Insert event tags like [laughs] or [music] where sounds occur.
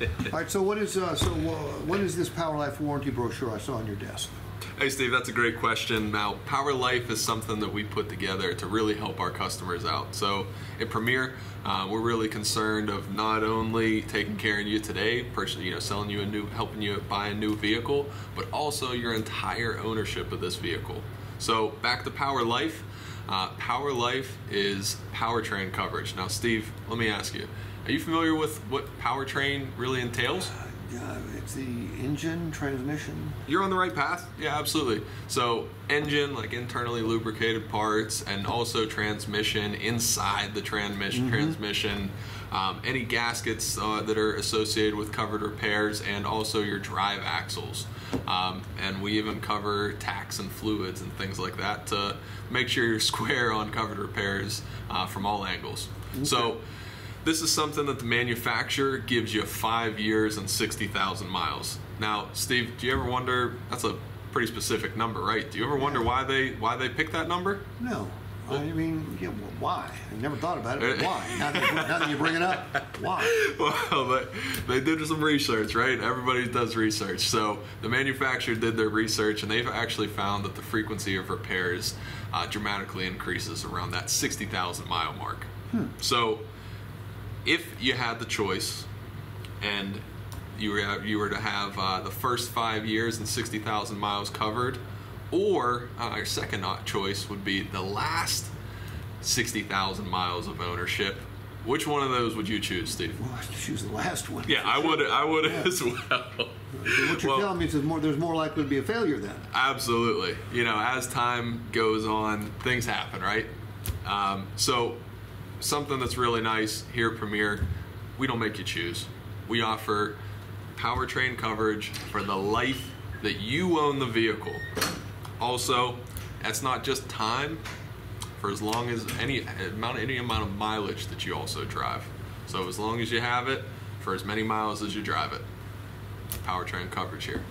[laughs] All right, so what is, uh, so uh, what is this Power Life warranty brochure I saw on your desk? Hey Steve, that's a great question. Now, Power Life is something that we put together to really help our customers out. So at Premier, uh, we're really concerned of not only taking care of you today, personally, you know, selling you a new, helping you buy a new vehicle, but also your entire ownership of this vehicle. So back to Power Life. Uh, Power Life is powertrain coverage. Now, Steve, let me ask you: Are you familiar with what powertrain really entails? Uh, it's the engine, transmission. You're on the right path. Yeah, absolutely. So, engine, like internally lubricated parts, and also transmission inside the transmission. Transmission, um, any gaskets uh, that are associated with covered repairs, and also your drive axles. Um, and we even cover tax and fluids and things like that to make sure you're [laughs] square on covered repairs uh, from all angles. So. This is something that the manufacturer gives you five years and 60,000 miles. Now, Steve, do you ever wonder, that's a pretty specific number, right? Do you ever wonder why they why they picked that number? No. I mean, yeah, well, why? I never thought about it, but [laughs] why? Now that, now that you bring it up, why? [laughs] Well, they, they did some research, right? Everybody does research. So the manufacturer did their research, and they've actually found that the frequency of repairs uh, dramatically increases around that 60,000 mile mark. So if you had the choice and you were, you were to have uh, the first five years and 60,000 miles covered, or uh, your second choice would be the last 60,000 miles of ownership. Which one of those would you choose, Steve? Well, I choose the last one. Yeah, I would. I would Yeah. as well. What you're Well- telling me is there's more, there's more likely to be a failure then. Absolutely. You know, as time goes on, things happen, right? Um, so, something that's really nice here at Premier, we don't make you choose. We offer powertrain coverage for the life that you own the vehicle. Also, that's not just time, for as long as any amount any amount of mileage that you also drive. So as long as you have it, for as many miles as you drive it. Powertrain coverage here.